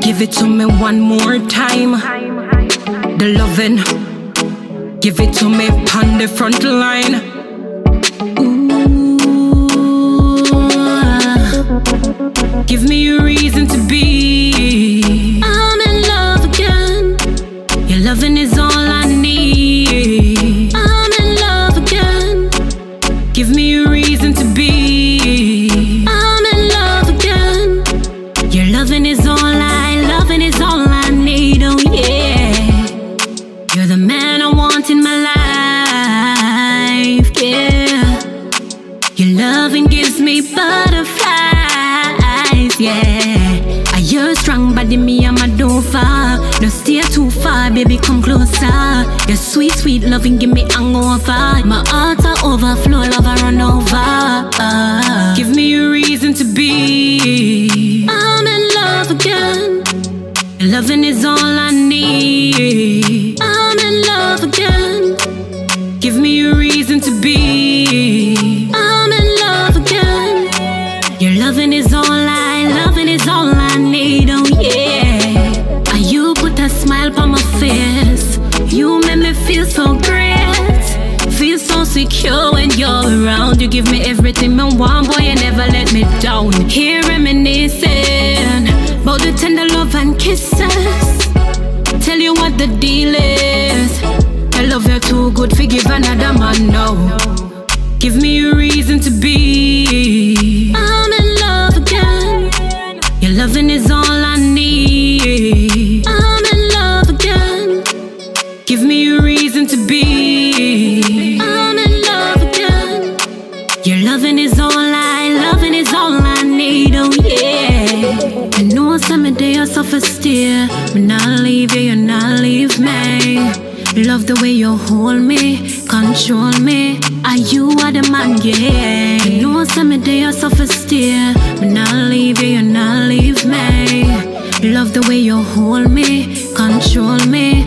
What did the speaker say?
Give it to me one more time. The loving. Give it to me on the front line. Your loving gives me butterflies. Yeah. Are you strong body, me I'm a dover. Don't stay too far, baby, come closer. Your sweet, sweet loving give me hangover. My heart overflow, love I run over. Give me a reason to be. I'm in love again. Your loving is all I need. I'm in love again. Give me a reason to be. Feel so great. Feel so secure when you're around. You give me everything I want, boy. You never let me down. Here reminiscing about the tender love and kisses. Tell you what the deal is. I love you too good, forgive another man now. Give me a reason to be. I'm in love again. Your loving is all some day I suffer still, but not leave you, you not leave me. Love the way you hold me, control me. Are you are the man, yeah. I know some day I suffer still, When I leave you, you not leave me. Love the way you hold me, control me.